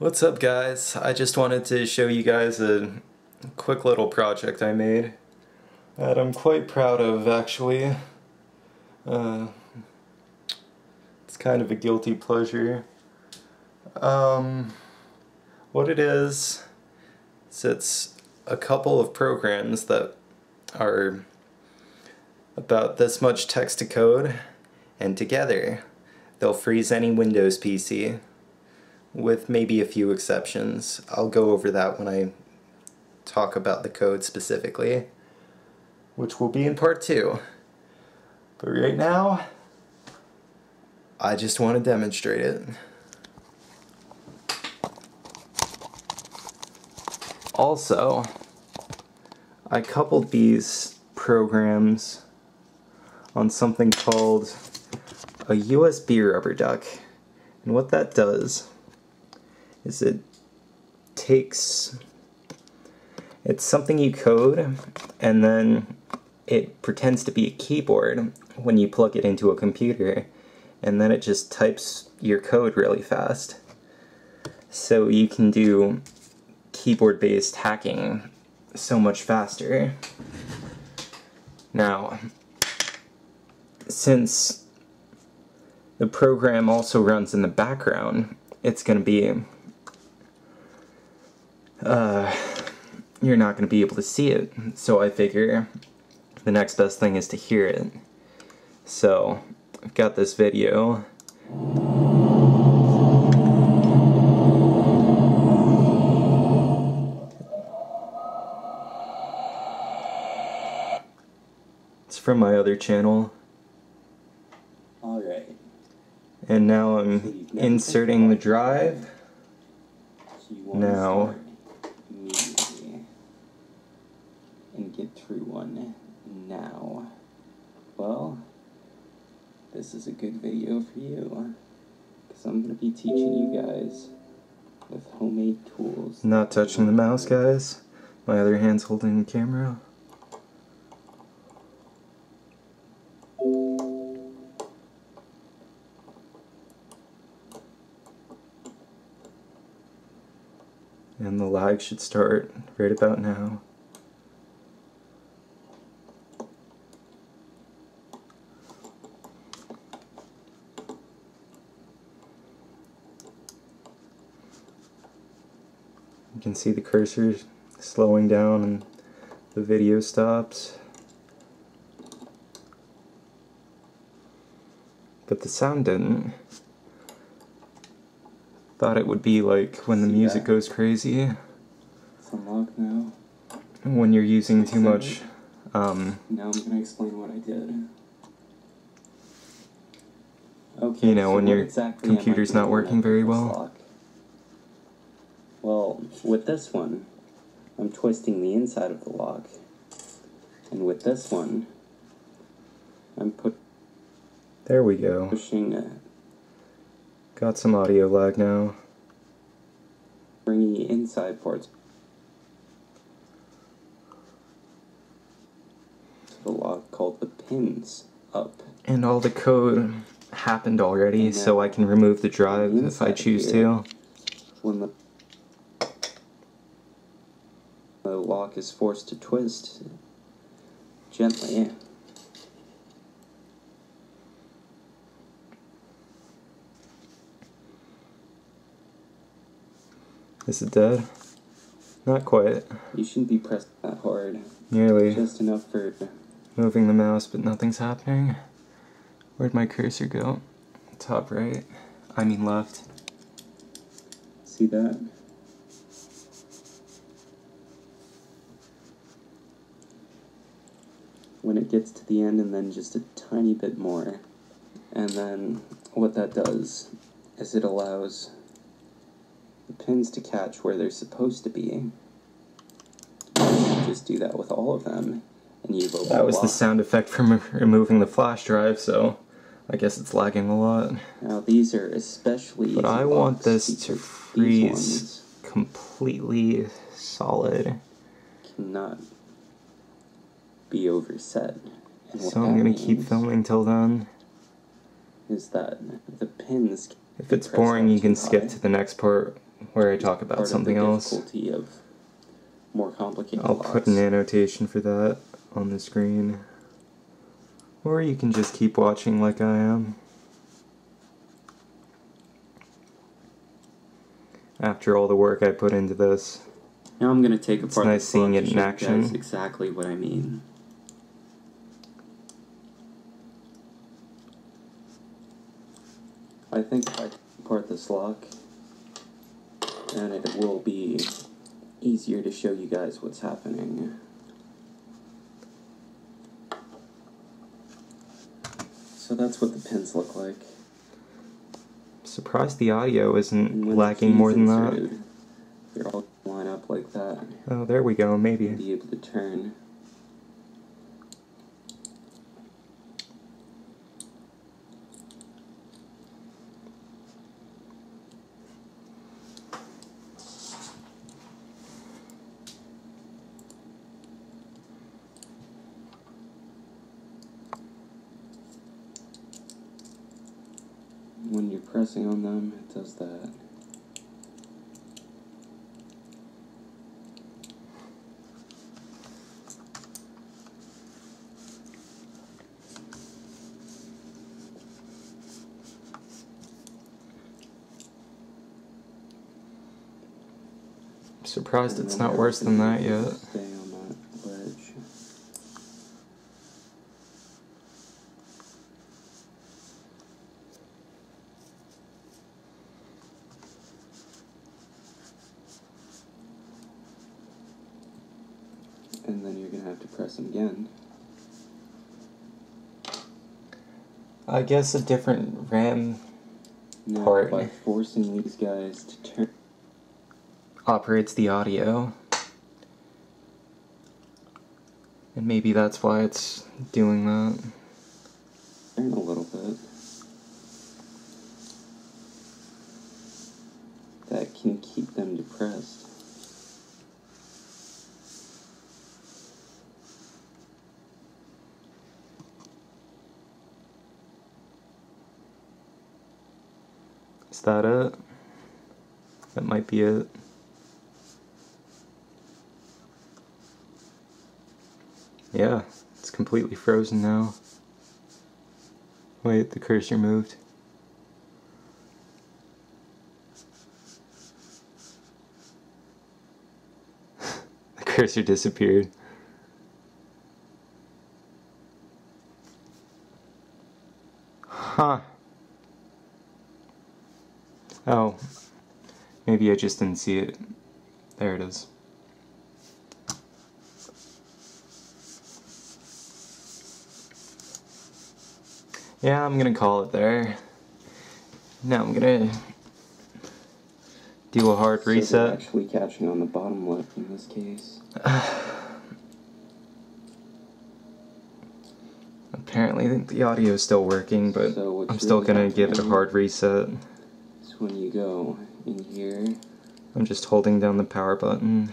What's up guys? I just wanted to show you guys a quick little project I made that I'm quite proud of actually. Uh, it's kind of a guilty pleasure. Um, what it is, is it's a couple of programs that are about this much text to code and together they'll freeze any Windows PC with maybe a few exceptions. I'll go over that when I talk about the code specifically, which will be in part two. But right now, I just want to demonstrate it. Also, I coupled these programs on something called a USB rubber duck. And what that does is it takes it's something you code and then it pretends to be a keyboard when you plug it into a computer and then it just types your code really fast. So you can do keyboard based hacking so much faster. Now, since the program also runs in the background, it's going to be uh, you're not going to be able to see it. So I figure the next best thing is to hear it. So I've got this video. It's from my other channel. Alright. And now I'm inserting the drive. now and get through one now. Well, this is a good video for you. Because I'm going to be teaching you guys with homemade tools. Not touching the mouse, guys. My other hand's holding the camera. And the lag should start right about now. See the cursor slowing down and the video stops. But the sound didn't. Thought it would be like when the See music that? goes crazy. It's unlocked now. When you're using too much um, Now I'm going to explain what I did. Okay, You know, so when your exactly computer's not working very well? lock? Well, with this one, I'm twisting the inside of the lock. And with this one, I'm put. There we go. pushing, uh, Got some audio lag now. bringing the inside parts to the lock called the pins up. And all the code happened already, so I can remove the drive if I choose here. to. When the the lock is forced to twist gently. Is it dead? Not quite. You shouldn't be pressing that hard. Nearly Just enough for moving the mouse, but nothing's happening. Where'd my cursor go? Top right. I mean left. see that. When it gets to the end, and then just a tiny bit more. And then what that does is it allows the pins to catch where they're supposed to be. Just do that with all of them, and you've opened That was the sound effect from removing the flash drive, so I guess it's lagging a lot. Now these are especially. But I want this to freeze completely solid. cannot be overset. So I'm gonna keep filming till then. Is that the pins? If it's boring, you can skip high. to the next part where I talk about Part something of the else. difficulty of more complicated I'll put an annotation for that on the screen. Or you can just keep watching like I am. After all the work I put into this. Now I'm going to take apart it's nice seeing it in action. exactly what I mean. I think if I part this lock, then it will be easier to show you guys what's happening. So that's what the pins look like. Surprised the audio isn't lacking more than that. They're all line up like that. Oh, there we go, maybe. be able to turn. When you're pressing on them, it does that. Surprised And it's not worse than that yet. will Stay on that ledge. And then you're gonna have to press them again. I guess a different RAM Now, Part. by forcing these guys to turn, operates the audio. And maybe that's why it's doing that. turn a little bit, that can keep them depressed. That it? That might be it. Yeah, it's completely frozen now. Wait, the cursor moved. the cursor disappeared. Huh. Oh, maybe I just didn't see it. There it is. Yeah, I'm gonna call it there. Now I'm gonna do a hard So reset. actually catching on the bottom left in this case. Apparently the audio is still working, but So I'm still really gonna give it a hard reset. So when you go in here, I'm just holding down the power button.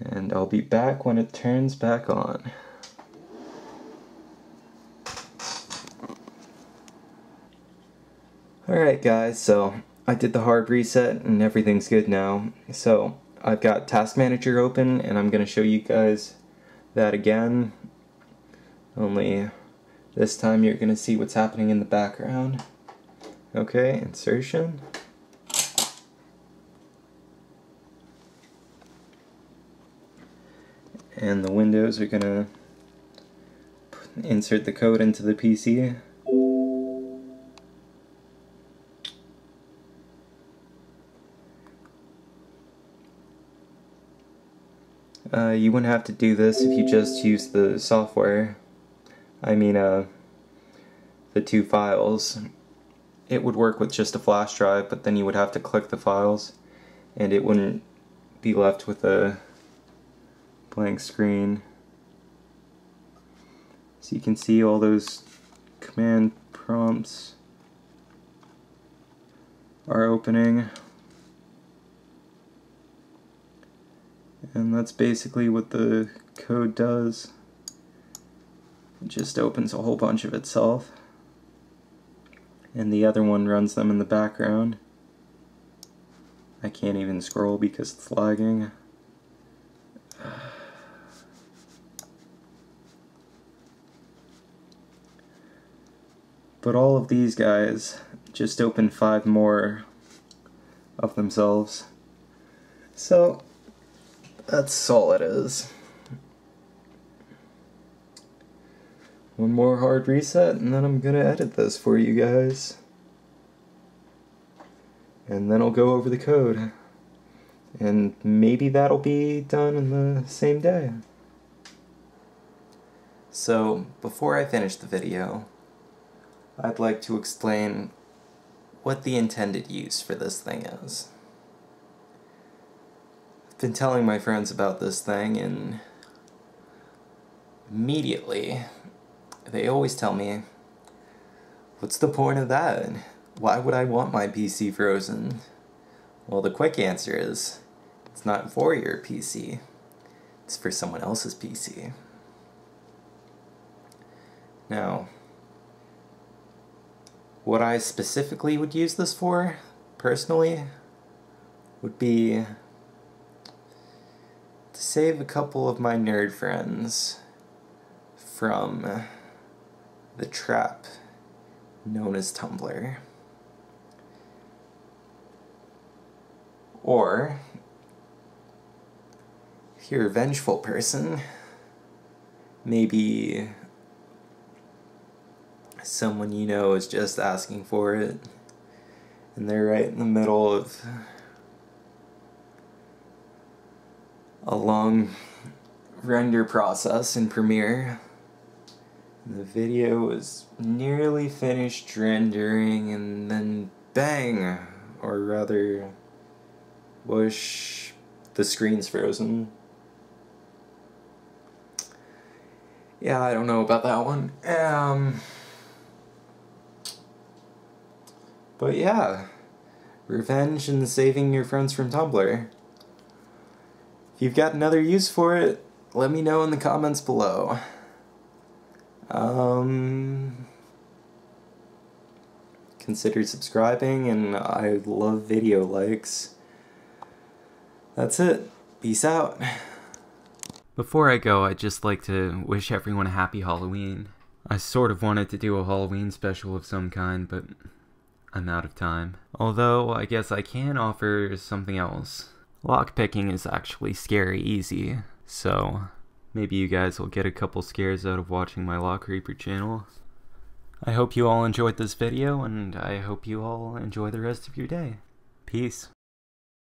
And I'll be back when it turns back on. Alright guys, so I did the hard reset and everything's good now. So I've got Task Manager open and I'm going to show you guys that again. Only this time you're going to see what's happening in the background. Okay, insertion. And the windows are gonna insert the code into the PC. Uh, you wouldn't have to do this if you just use the software. I mean, uh, the two files. It would work with just a flash drive, but then you would have to click the files, and it wouldn't be left with a blank screen. So you can see all those command prompts are opening. And that's basically what the code does. It just opens a whole bunch of itself. And the other one runs them in the background. I can't even scroll because it's lagging. But all of these guys just opened five more of themselves. So, that's all it is. One more hard reset and then I'm gonna edit this for you guys. And then I'll go over the code. And maybe that'll be done in the same day. So, before I finish the video, I'd like to explain what the intended use for this thing is. I've been telling my friends about this thing and immediately they always tell me, what's the point of that? Why would I want my PC frozen? Well, the quick answer is, it's not for your PC. It's for someone else's PC. Now, what I specifically would use this for, personally, would be to save a couple of my nerd friends from the trap known as Tumblr. Or, if you're a vengeful person, maybe someone you know is just asking for it, and they're right in the middle of a long render process in Premiere. The video is nearly finished rendering, and then bang! Or rather, whoosh, the screen's frozen. Yeah, I don't know about that one. Um. But yeah, revenge and saving your friends from Tumblr. If you've got another use for it, let me know in the comments below. Um, consider subscribing, and I love video likes. That's it. Peace out. Before I go, I'd just like to wish everyone a happy Halloween. I sort of wanted to do a Halloween special of some kind, but I'm out of time. Although, I guess I can offer something else. Lockpicking is actually scary easy, so maybe you guys will get a couple scares out of watching my Lock Reaper channel. I hope you all enjoyed this video, and I hope you all enjoy the rest of your day. Peace.